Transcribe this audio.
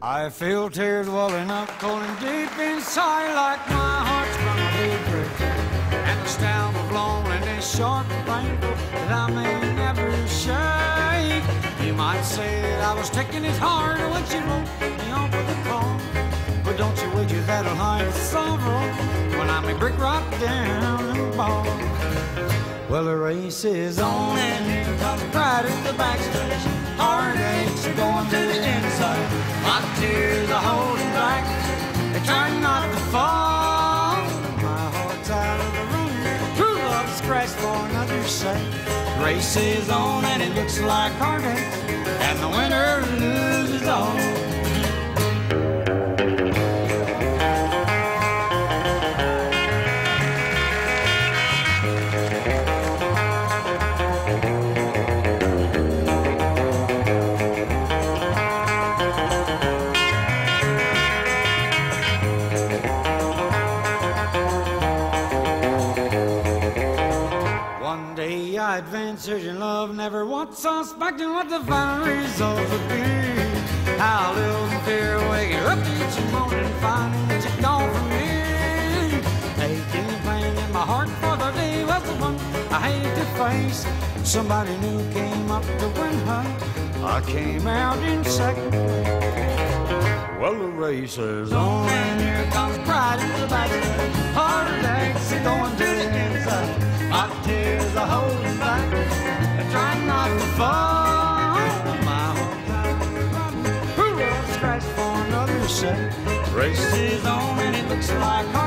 I feel tears welling up and deep inside like my heart's gonna be break. And the stamp of loneliness sharp painful that I may never shake. You might say that I was taking it hard when she wrote me off with a call. But don't you wager that'll hide the sorrow when I'm a brick right down and ball. Well, the race is on and here comes pride at the backstretch. Heartaches going to the inside. My tears are holding back. They're trying not to fall. My heart's out of the room. True love scratched for another sake. Race is on and it looks like heartaches. Day in love, never once suspecting what the final result would be. How little fear waking up each morning, finding that you're gone from me. Aching and in my heart for the day was the one I hate to face. Somebody new came up to win her. I came out in second. Well, the race is on, and comes another. Race is on, and it looks like